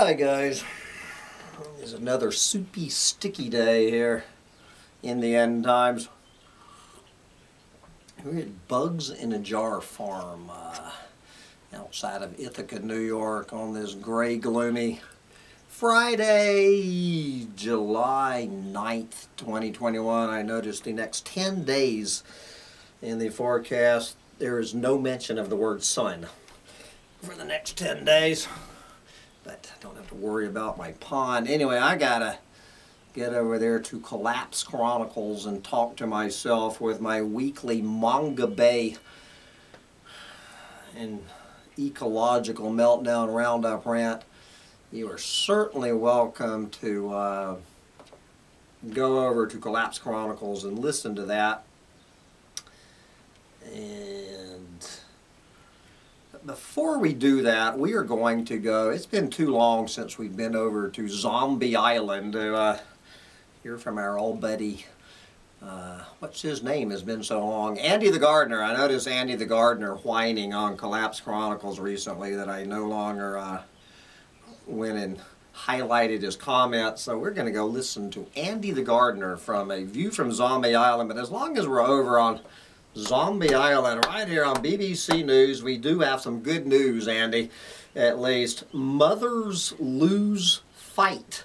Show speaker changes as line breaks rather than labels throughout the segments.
Hi guys, it's another soupy sticky day here in the end times. We're at Bugs in a Jar farm uh, outside of Ithaca, New York on this gray gloomy Friday, July 9th, 2021. I noticed the next 10 days in the forecast there is no mention of the word sun for the next 10 days but I don't have to worry about my pond. Anyway, I gotta get over there to Collapse Chronicles and talk to myself with my weekly Mongabay and ecological meltdown roundup rant. You are certainly welcome to uh, go over to Collapse Chronicles and listen to that. And before we do that, we are going to go, it's been too long since we've been over to Zombie Island. To uh, hear from our old buddy, uh, what's his name, has been so long, Andy the Gardener. I noticed Andy the Gardener whining on Collapse Chronicles recently that I no longer uh, went and highlighted his comments, so we're going to go listen to Andy the Gardener from A View from Zombie Island, but as long as we're over on Zombie Island right here on BBC News. We do have some good news, Andy, at least. Mothers lose fight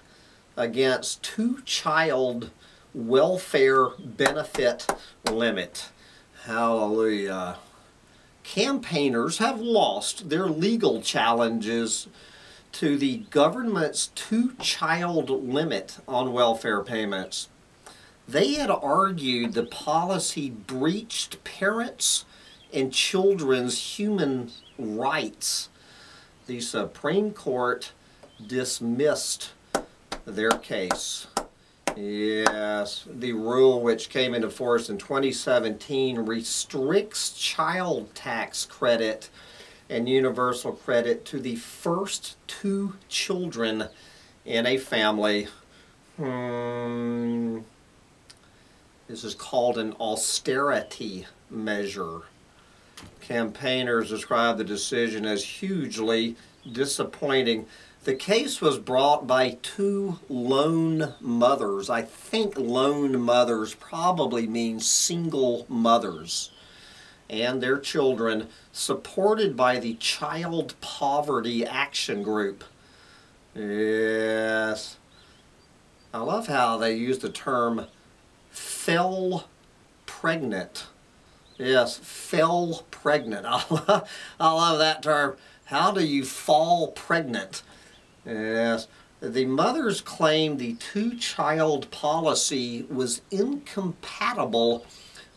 against two-child welfare benefit limit. Hallelujah. Campaigners have lost their legal challenges to the government's two-child limit on welfare payments. They had argued the policy breached parents and children's human rights. The Supreme Court dismissed their case. Yes, the rule which came into force in 2017 restricts child tax credit and universal credit to the first two children in a family. Hmm, this is called an austerity measure. Campaigners describe the decision as hugely disappointing. The case was brought by two lone mothers. I think lone mothers probably means single mothers and their children supported by the Child Poverty Action Group. Yes. I love how they use the term fell pregnant. Yes, fell pregnant. I love, that term. How do you fall pregnant? Yes. The mothers claimed the two-child policy was incompatible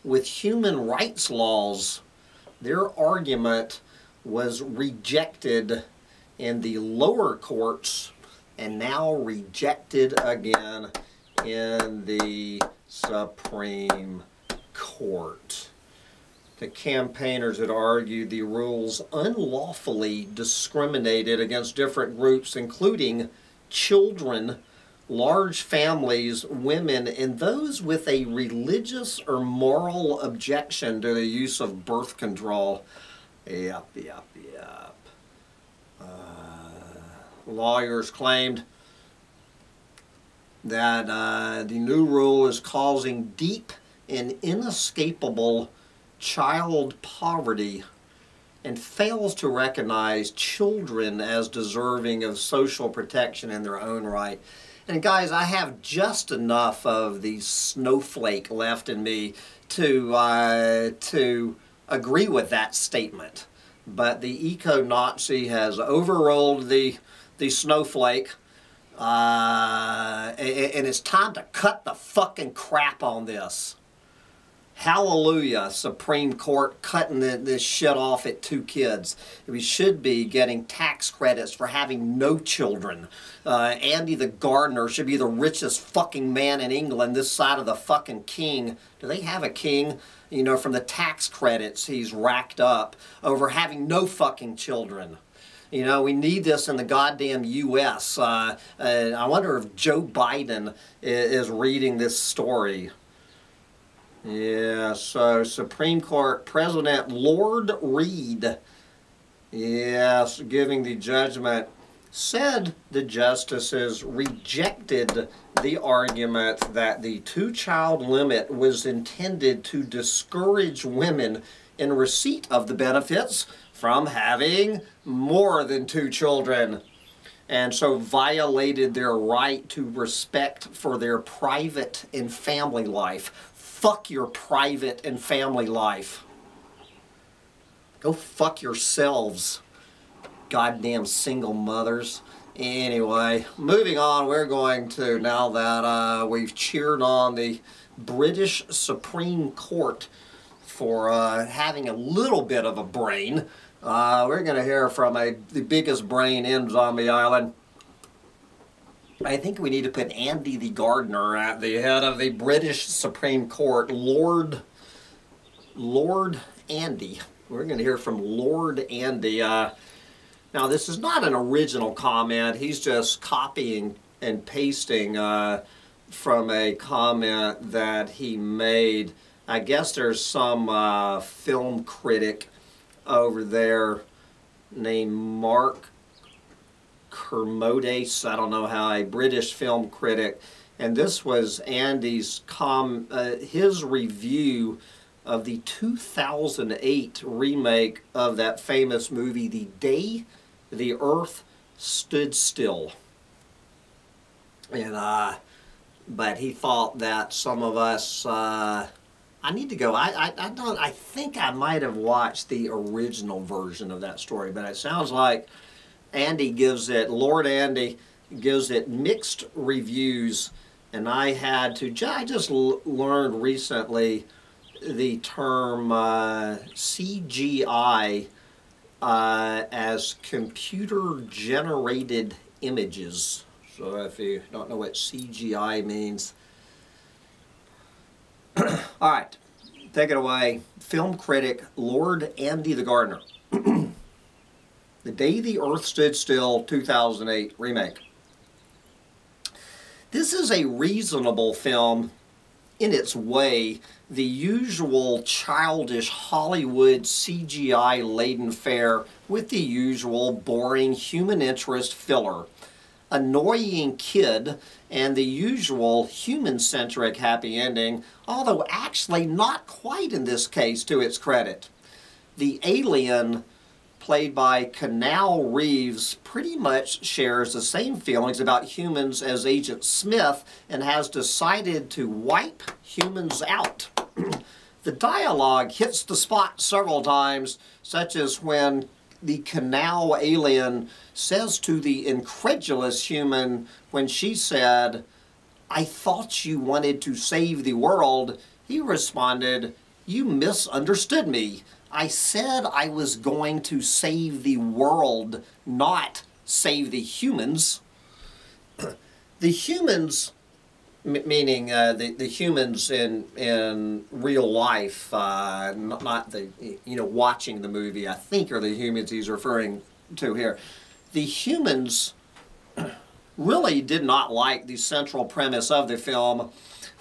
with human rights laws. Their argument was rejected in the lower courts and now rejected again in the Supreme Court. The campaigners had argued the rules unlawfully discriminated against different groups, including children, large families, women, and those with a religious or moral objection to the use of birth control. Yep, yep, yep. Uh, lawyers claimed that uh, the new rule is causing deep and inescapable child poverty and fails to recognize children as deserving of social protection in their own right. And guys, I have just enough of the snowflake left in me to, uh, to agree with that statement. But the eco-Nazi has overrolled the, the snowflake uh, and it's time to cut the fucking crap on this. Hallelujah, Supreme Court cutting this shit off at two kids. We should be getting tax credits for having no children. Uh, Andy the gardener should be the richest fucking man in England this side of the fucking king. Do they have a king? You know, from the tax credits he's racked up over having no fucking children. You know, we need this in the goddamn U.S. Uh, uh, I wonder if Joe Biden is, reading this story. Yeah, so Supreme Court President Lord Reed, yes, giving the judgment said the justices rejected the argument that the two child limit was intended to discourage women in receipt of the benefits from having more than two children and so violated their right to respect for their private and family life. Fuck your private and family life. Go fuck yourselves, goddamn single mothers. Anyway, moving on, we're going to, now that uh, we've cheered on the British Supreme Court for uh, having a little bit of a brain, uh, we're going to hear from a, the biggest brain in Zombie Island. I think we need to put Andy the Gardener at the head of the British Supreme Court, Lord Lord Andy. We're going to hear from Lord Andy. Uh, now, this is not an original comment. He's just copying and pasting uh, from a comment that he made. I guess there's some uh, film critic over there named Mark Kermode, I don't know how, a British film critic. And this was Andy's com, uh, his review of the 2008 remake of that famous movie, The Day the Earth Stood Still. And, uh, but he thought that some of us, uh, I need to go. I, I, I don't. I think I might have watched the original version of that story, but it sounds like Andy gives it. Lord Andy gives it mixed reviews, and I had to. I just learned recently the term uh, CGI uh, as computer generated images. So if you don't know what CGI means, all right, take it away. Film critic Lord Andy the Gardener. the Day the Earth Stood Still 2008 remake. This is a reasonable film in its way. The usual childish Hollywood CGI laden fare with the usual boring human interest filler annoying kid and the usual human-centric happy ending, although actually not quite in this case to its credit. The alien, played by Keanu Reeves, pretty much shares the same feelings about humans as Agent Smith and has decided to wipe humans out. the dialogue hits the spot several times, such as when the Keanu alien says to the incredulous human when she said, I thought you wanted to save the world, he responded, You misunderstood me. I said I was going to save the world, not save the humans. the humans meaning uh, the, the humans in in real life, uh, not, not, the you know watching the movie. I think are the humans he's referring to here. The humans really did not like the central premise of the film,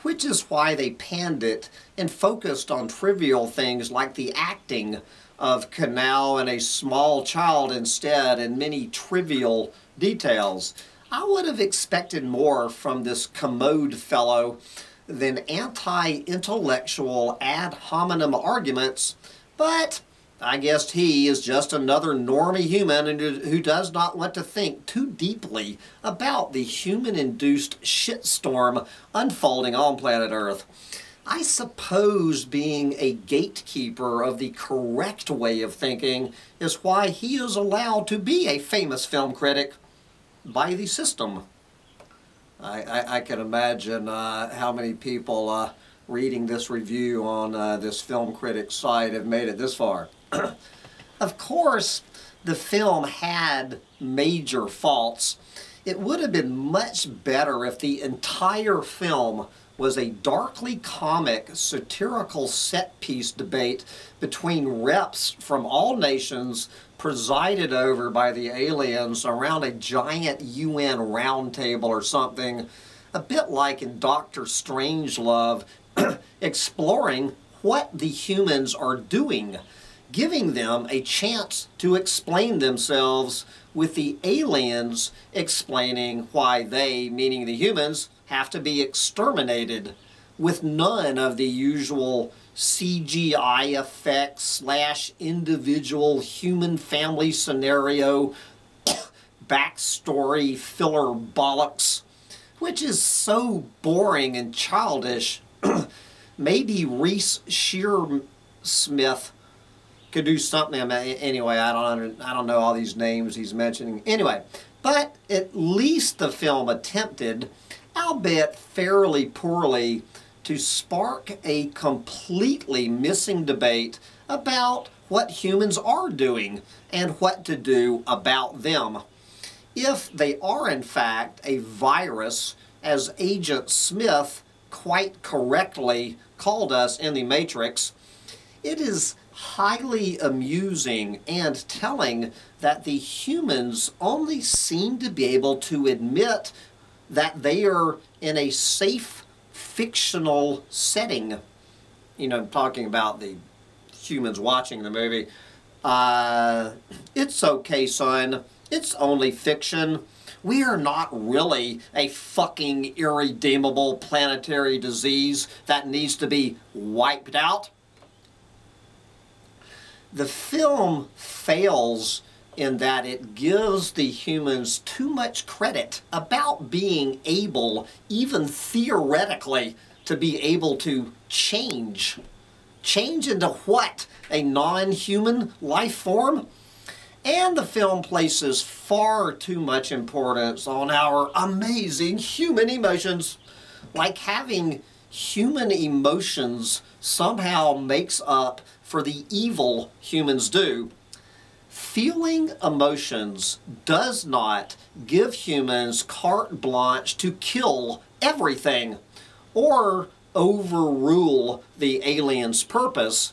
which is why they panned it and focused on trivial things like the acting of Keanu and a small child instead, and many trivial details. I would have expected more from this Kermode fellow than anti-intellectual ad hominem arguments, but I guess he is just another normie human who does not want to think too deeply about the human-induced shitstorm unfolding on planet Earth. I suppose being a gatekeeper of the correct way of thinking is why he is allowed to be a famous film critic by the system. I, I, I can imagine uh, how many people uh, reading this review on uh, this film critic site have made it this far. of course, the film had major faults. It would have been much better if the entire film was a darkly comic, satirical set piece debate between reps from all nations presided over by the aliens around a giant UN roundtable or something, a bit like in Doctor Strangelove, exploring what the humans are doing, giving them a chance to explain themselves with the aliens explaining why they, meaning the humans, have to be exterminated with none of the usual CGI effects slash individual human family scenario backstory filler bollocks, which is so boring and childish. Maybe Reece Shearsmith could do something. I mean, anyway, I don't I don't know all these names he's mentioning. Anyway, but at least the film attempted, albeit fairly poorly, to spark a completely missing debate about what humans are doing and what to do about them. If they are in fact a virus, as Agent Smith quite correctly called us in the Matrix, it is highly amusing and telling that the humans only seem to be able to admit that they are in a safe fictional setting. You know, I'm talking about the humans watching the movie. Uh, it's okay, son. It's only fiction. We are not really a fucking irredeemable planetary disease that needs to be wiped out. The film fails in that it gives the humans too much credit about being able, even theoretically, to be able to change. Change into what? A non-human life form? And the film places far too much importance on our amazing human emotions. Like having human emotions somehow makes up for the evil humans do. Feeling emotions does not give humans carte blanche to kill everything or overrule the alien's purpose,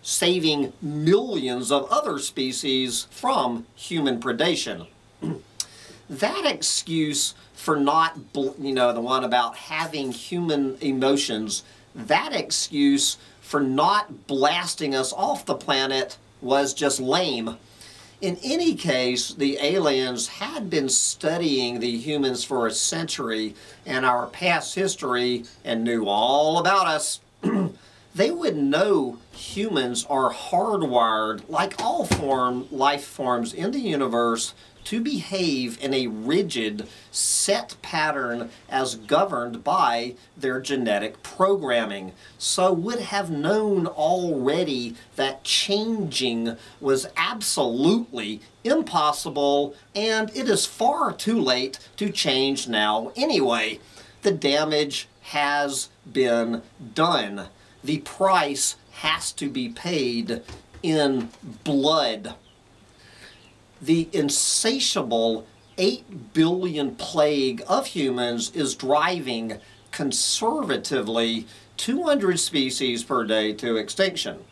saving millions of other species from human predation. that excuse for not, you know, the one about having human emotions, that excuse for not blasting us off the planet was just lame. In any case, the aliens had been studying the humans for a century and our past history and knew all about us. they would know humans are hardwired, like all form life forms in the universe, to behave in a rigid, set pattern as governed by their genetic programming. So would have known already that changing was absolutely impossible and it is far too late to change now anyway. The damage has been done. The price has to be paid in blood the insatiable 8 billion plague of humans is driving conservatively 200 species per day to extinction.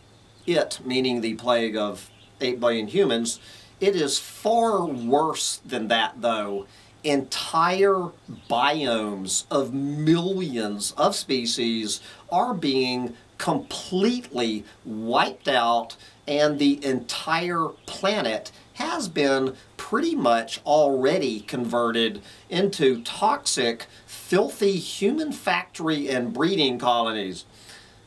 It, meaning the plague of 8 billion humans, it is far worse than that though. Entire biomes of millions of species are being completely wiped out and the entire planet has been pretty much already converted into toxic, filthy human factory and breeding colonies.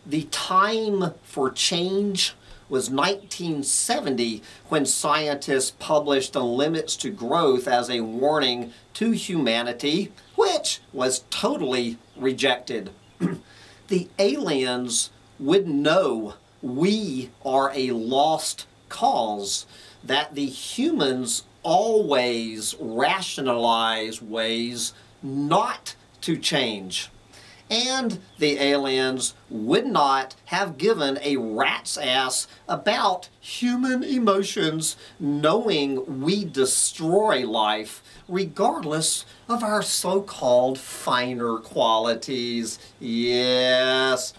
The time for change was 1970 when scientists published the limits to growth as a warning to humanity, which was totally rejected. the aliens would know we are a lost cause that the humans always rationalize ways not to change. And the aliens would not have given a rat's ass about human emotions knowing we destroy life regardless of our so-called finer qualities. Yes.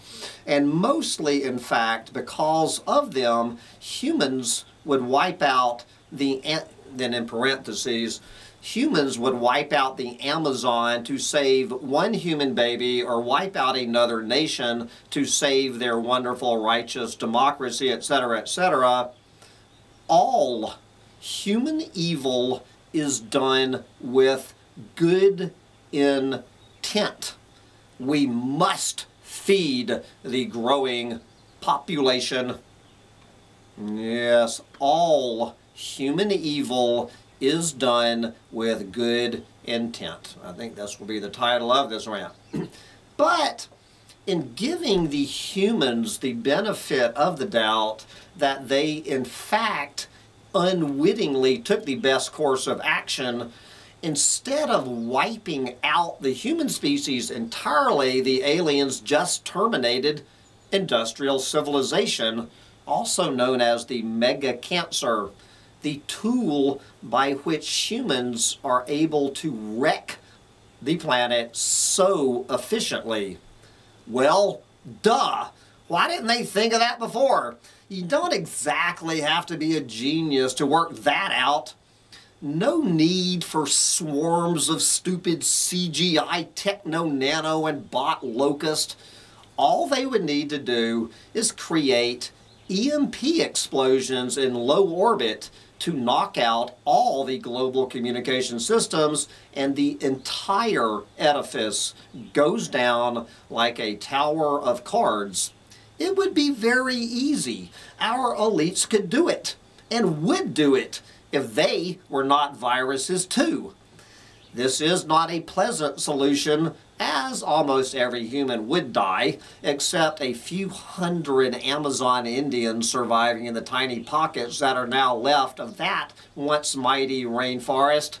And mostly, in fact, because of them, humans would wipe out the, then in parentheses, humans would wipe out the Amazon to save one human baby or wipe out another nation to save their wonderful righteous democracy, etc., etc., all human evil is done with good intent. We must feed the growing population. Yes, all human evil is done with good intent. I think this will be the title of this rant. but in giving the humans the benefit of the doubt that they, in fact, unwittingly took the best course of action, instead of wiping out the human species entirely, the aliens just terminated industrial civilization, also known as the mega cancer the tool by which humans are able to wreck the planet so efficiently? Well, duh. Why didn't they think of that before? You don't exactly have to be a genius to work that out. No need for swarms of stupid CGI techno, nano, and bot locust. All they would need to do is create EMP explosions in low orbit to knock out all the global communication systems and the entire edifice goes down like a tower of cards. It would be very easy. Our elites could do it and would do it if they were not viruses too. This is not a pleasant solution as almost every human would die, except a few hundred Amazon Indians surviving in the tiny pockets that are now left of that once mighty rainforest.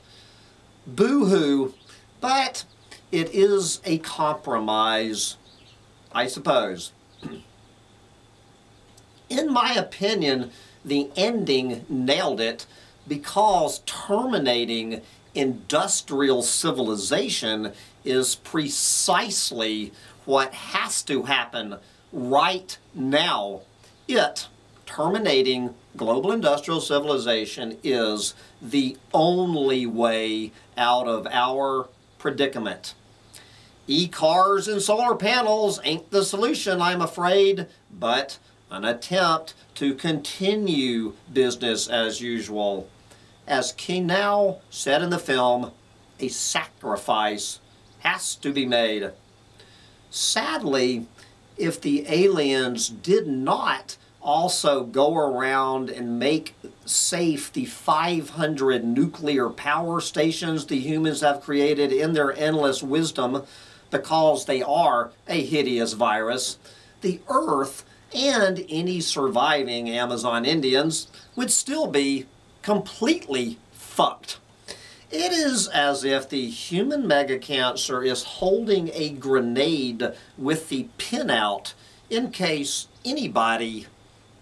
Boo-hoo, but it is a compromise, I suppose. In my opinion, the ending nailed it because terminating industrial civilization is precisely what has to happen right now. It, terminating global industrial civilization, is the only way out of our predicament. E-cars and solar panels ain't the solution, I'm afraid, but an attempt to continue business as usual. As King Now said in the film, a sacrifice has to be made. Sadly, if the aliens did not also go around and make safe the 500 nuclear power stations the humans have created in their endless wisdom because they are a hideous virus, the Earth and any surviving Amazon Indians would still be completely fucked. It is as if the human megacancer is holding a grenade with the pin out in case anybody,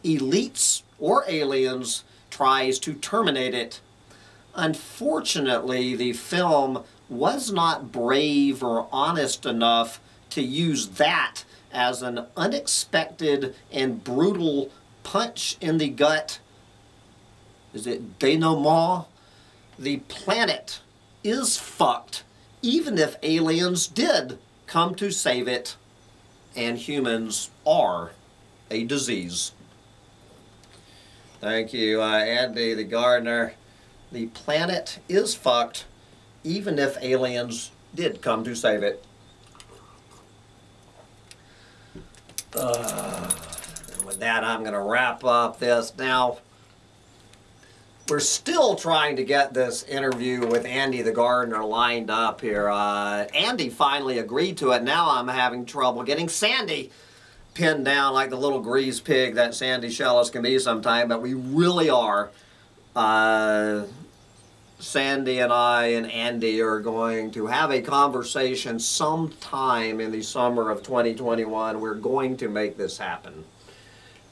elites or aliens, tries to terminate it. Unfortunately, the film was not brave or honest enough to use that as an unexpected and brutal punch in the gut. Is it denouement? The planet is fucked, even if aliens did come to save it, and humans are a disease. Thank you, uh, Andy the gardener. The planet is fucked, even if aliens did come to save it. Uh, and with that, I'm going to wrap up this now we're still trying to get this interview with Andy the gardener lined up here. Uh, Andy finally agreed to it. Now I'm having trouble getting Sandy pinned down like the little grease pig that Sandy Shellis can be sometime, but we really are. Uh, Sandy and I and Andy are going to have a conversation sometime in the summer of 2021. We're going to make this happen.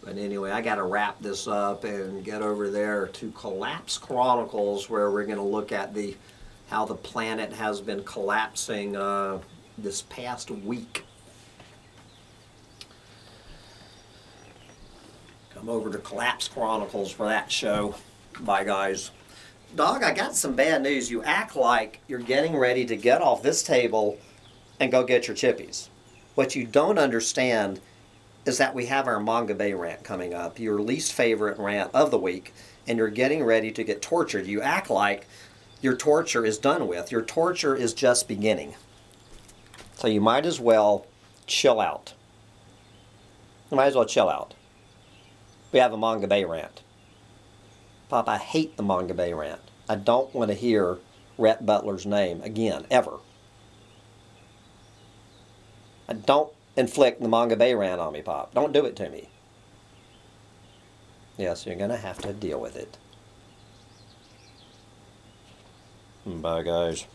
But anyway, I got to wrap this up and get over there to Collapse Chronicles, where we're going to look at the how the planet has been collapsing uh, this past week. Come over to Collapse Chronicles for that show. Bye, guys. Dog, I got some bad news. You act like you're getting ready to get off this table and go get your chippies. What you don't understand is that we have our Mongabay rant coming up, your least favorite rant of the week, and you're getting ready to get tortured. You act like your torture is done with. Your torture is just beginning. So you might as well chill out. You might as well chill out. We have a Mongabay rant. Pop, I hate the Mongabay rant. I don't want to hear Rhett Butler's name again, ever. I don't inflict the Mongabay rant on me, Pop. Don't do it to me. Yes, you're going to have to deal with it. Bye, guys.